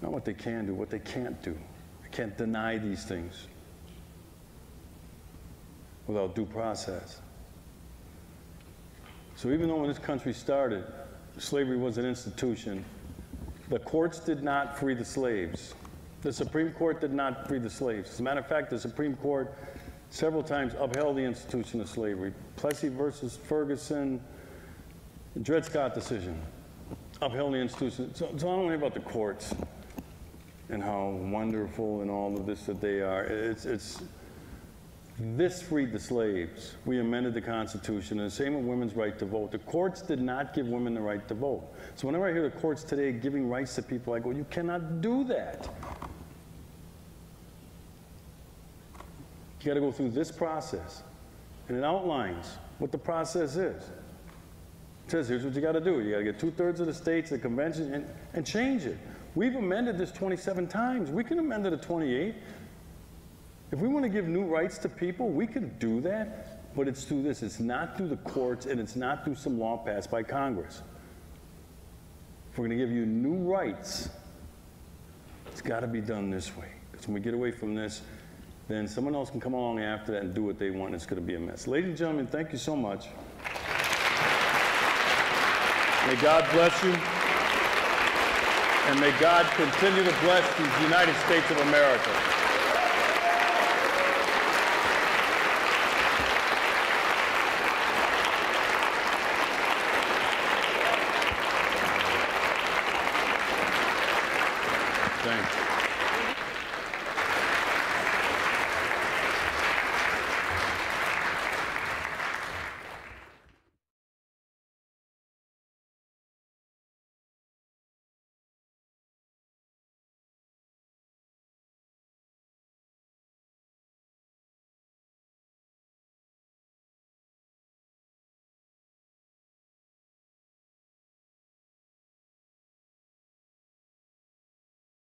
not what they can do, what they can't do. They can't deny these things without due process. So even though when this country started, slavery was an institution, the courts did not free the slaves. The Supreme Court did not free the slaves. As a matter of fact, the Supreme Court several times upheld the institution of slavery. Plessy versus Ferguson, the Dred Scott decision, upheld the institution. So, so I don't worry about the courts and how wonderful and all of this that they are. It's, it's, this freed the slaves. We amended the Constitution, and the same with women's right to vote. The courts did not give women the right to vote. So whenever I hear the courts today giving rights to people, I go, you cannot do that. You got to go through this process, and it outlines what the process is. It says, here's what you got to do. You got to get two thirds of the states, the convention, and, and change it. We've amended this 27 times. We can amend it to 28. If we want to give new rights to people, we can do that, but it's through this. It's not through the courts, and it's not through some law passed by Congress. If we're going to give you new rights, it's got to be done this way. Because when we get away from this, then someone else can come along after that and do what they want, and it's going to be a mess. Ladies and gentlemen, thank you so much. May God bless you. And may God continue to bless the United States of America.